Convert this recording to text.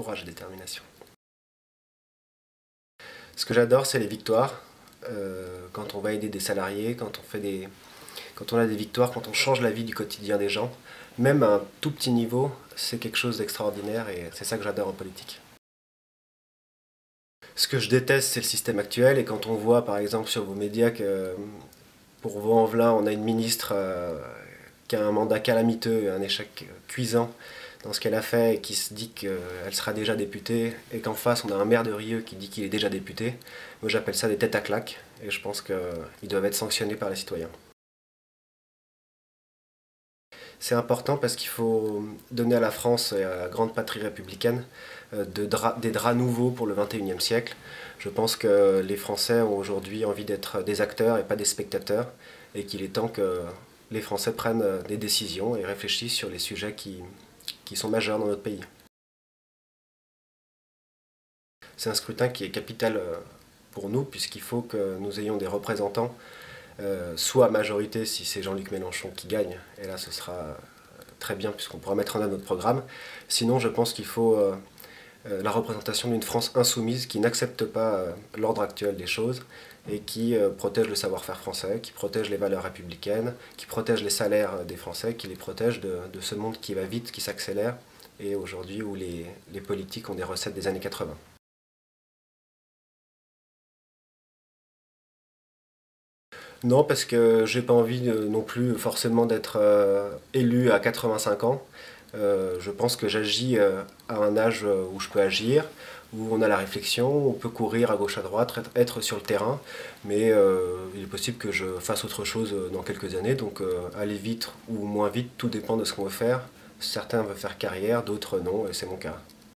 courage et détermination. Ce que j'adore, c'est les victoires. Euh, quand on va aider des salariés, quand on, fait des, quand on a des victoires, quand on change la vie du quotidien des gens, même à un tout petit niveau, c'est quelque chose d'extraordinaire et c'est ça que j'adore en politique. Ce que je déteste, c'est le système actuel et quand on voit par exemple sur vos médias que pour Vaux-en-Velin, on a une ministre euh, qui a un mandat calamiteux, un échec cuisant dans ce qu'elle a fait et qui se dit qu'elle sera déjà députée, et qu'en face on a un maire de Rieux qui dit qu'il est déjà député, moi j'appelle ça des têtes à claque, et je pense qu'ils doivent être sanctionnés par les citoyens. C'est important parce qu'il faut donner à la France et à la grande patrie républicaine euh, des draps nouveaux pour le XXIe siècle. Je pense que les Français ont aujourd'hui envie d'être des acteurs et pas des spectateurs, et qu'il est temps que les Français prennent euh, des décisions et réfléchissent sur les sujets qui, sont majeurs dans notre pays. C'est un scrutin qui est capital euh, pour nous, puisqu'il faut que nous ayons des représentants, euh, soit à majorité si c'est Jean-Luc Mélenchon qui gagne, et là ce sera très bien puisqu'on pourra mettre en œuvre notre programme. Sinon, je pense qu'il faut la représentation d'une France insoumise qui n'accepte pas euh, l'ordre actuel des choses et qui euh, protège le savoir-faire français, qui protège les valeurs républicaines, qui protège les salaires des Français, qui les protège de, ce monde qui va vite, qui s'accélère, et aujourd'hui où les, les politiques ont des recettes des années 80. Non, parce que j'ai pas envie non plus forcément d'être élu à 85 ans. Euh, je pense que j'agis euh, à un âge euh, où je peux agir, où on a la réflexion, on peut courir à gauche à droite, être sur le terrain, mais il est possible que je fasse autre chose dans quelques années, donc aller vite ou moins vite, tout dépend de ce qu'on veut faire. Certains veulent faire carrière, d'autres non, et c'est mon cas.